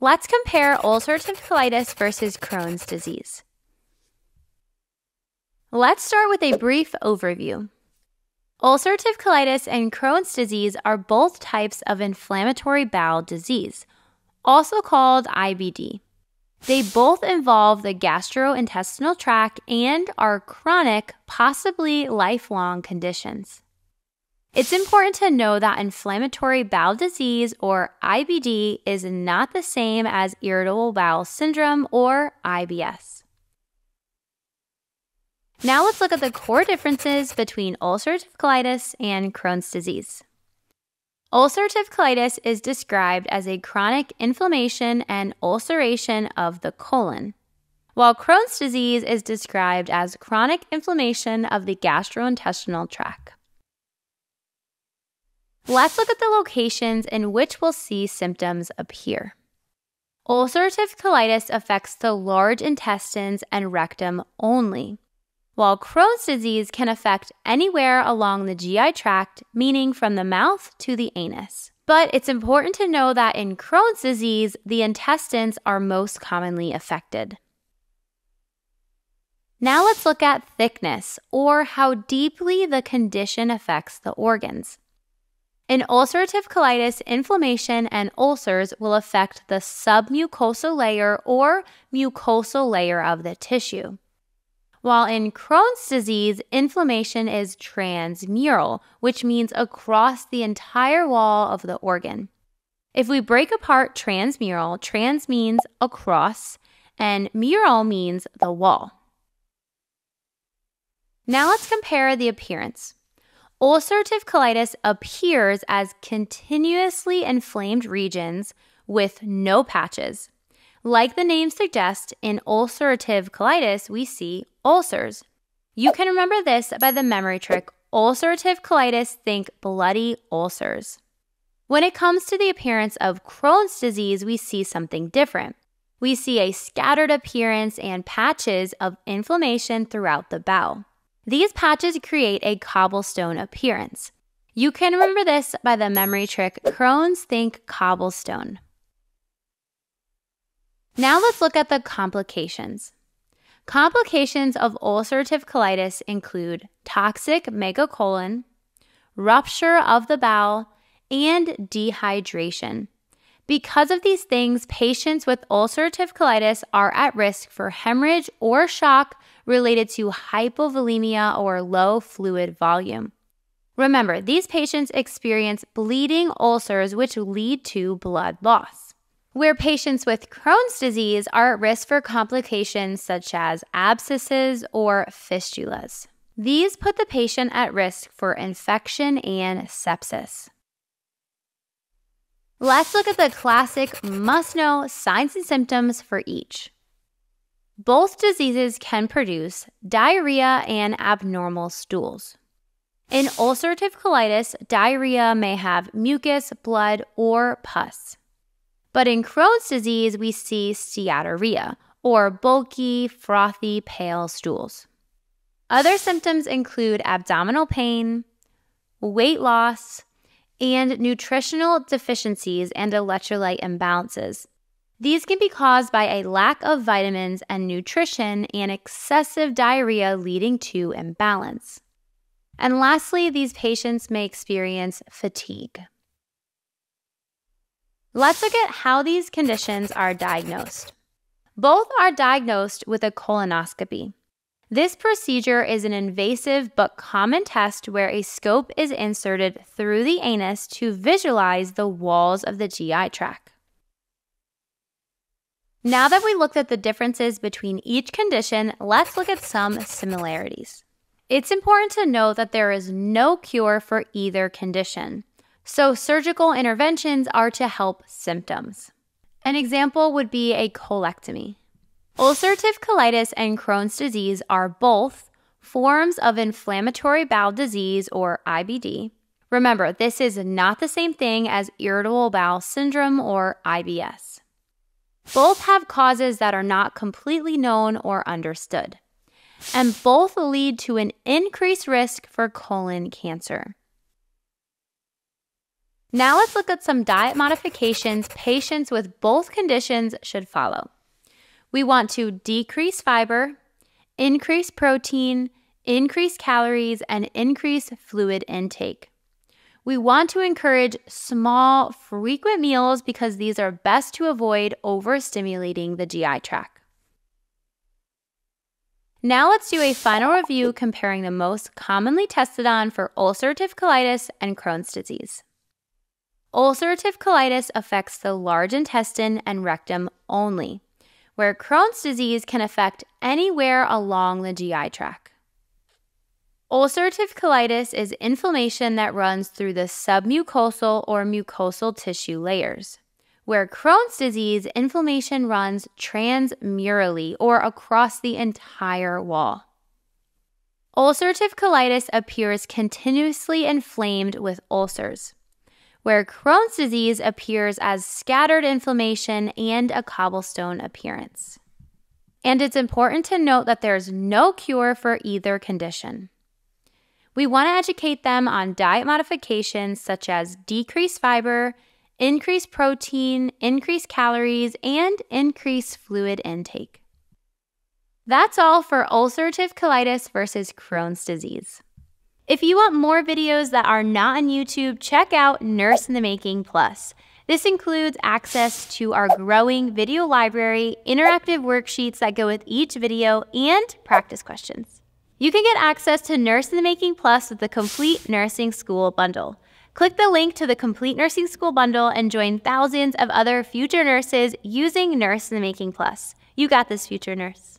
Let's compare ulcerative colitis versus Crohn's disease. Let's start with a brief overview. Ulcerative colitis and Crohn's disease are both types of inflammatory bowel disease, also called IBD. They both involve the gastrointestinal tract and are chronic, possibly lifelong conditions. It's important to know that inflammatory bowel disease or IBD is not the same as irritable bowel syndrome or IBS. Now let's look at the core differences between ulcerative colitis and Crohn's disease. Ulcerative colitis is described as a chronic inflammation and ulceration of the colon, while Crohn's disease is described as chronic inflammation of the gastrointestinal tract. Let's look at the locations in which we'll see symptoms appear. Ulcerative colitis affects the large intestines and rectum only, while Crohn's disease can affect anywhere along the GI tract, meaning from the mouth to the anus. But it's important to know that in Crohn's disease, the intestines are most commonly affected. Now let's look at thickness, or how deeply the condition affects the organs. In ulcerative colitis, inflammation and ulcers will affect the submucosal layer or mucosal layer of the tissue. While in Crohn's disease, inflammation is transmural, which means across the entire wall of the organ. If we break apart transmural, trans means across, and mural means the wall. Now let's compare the appearance. Ulcerative colitis appears as continuously inflamed regions with no patches. Like the name suggests, in ulcerative colitis, we see ulcers. You can remember this by the memory trick ulcerative colitis, think bloody ulcers. When it comes to the appearance of Crohn's disease, we see something different. We see a scattered appearance and patches of inflammation throughout the bowel. These patches create a cobblestone appearance. You can remember this by the memory trick Crohn's think cobblestone. Now let's look at the complications. Complications of ulcerative colitis include toxic megacolon, rupture of the bowel, and dehydration. Because of these things, patients with ulcerative colitis are at risk for hemorrhage or shock related to hypovolemia or low fluid volume. Remember, these patients experience bleeding ulcers, which lead to blood loss. Where patients with Crohn's disease are at risk for complications such as abscesses or fistulas. These put the patient at risk for infection and sepsis. Let's look at the classic must know signs and symptoms for each. Both diseases can produce diarrhea and abnormal stools. In ulcerative colitis, diarrhea may have mucus, blood, or pus. But in Crohn's disease, we see steatorrhea, or bulky, frothy, pale stools. Other symptoms include abdominal pain, weight loss, and nutritional deficiencies and electrolyte imbalances, these can be caused by a lack of vitamins and nutrition and excessive diarrhea leading to imbalance. And lastly, these patients may experience fatigue. Let's look at how these conditions are diagnosed. Both are diagnosed with a colonoscopy. This procedure is an invasive but common test where a scope is inserted through the anus to visualize the walls of the GI tract. Now that we looked at the differences between each condition, let's look at some similarities. It's important to note that there is no cure for either condition, so surgical interventions are to help symptoms. An example would be a colectomy. Ulcerative colitis and Crohn's disease are both forms of inflammatory bowel disease or IBD. Remember, this is not the same thing as irritable bowel syndrome or IBS. Both have causes that are not completely known or understood, and both lead to an increased risk for colon cancer. Now let's look at some diet modifications patients with both conditions should follow. We want to decrease fiber, increase protein, increase calories, and increase fluid intake. We want to encourage small, frequent meals because these are best to avoid overstimulating the GI tract. Now let's do a final review comparing the most commonly tested on for ulcerative colitis and Crohn's disease. Ulcerative colitis affects the large intestine and rectum only, where Crohn's disease can affect anywhere along the GI tract. Ulcerative colitis is inflammation that runs through the submucosal or mucosal tissue layers, where Crohn's disease inflammation runs transmurally or across the entire wall. Ulcerative colitis appears continuously inflamed with ulcers where Crohn's disease appears as scattered inflammation and a cobblestone appearance. And it's important to note that there's no cure for either condition. We want to educate them on diet modifications such as decreased fiber, increased protein, increased calories, and increased fluid intake. That's all for ulcerative colitis versus Crohn's disease. If you want more videos that are not on YouTube, check out Nurse in the Making Plus. This includes access to our growing video library, interactive worksheets that go with each video, and practice questions. You can get access to Nurse in the Making Plus with the Complete Nursing School Bundle. Click the link to the Complete Nursing School Bundle and join thousands of other future nurses using Nurse in the Making Plus. You got this, future nurse.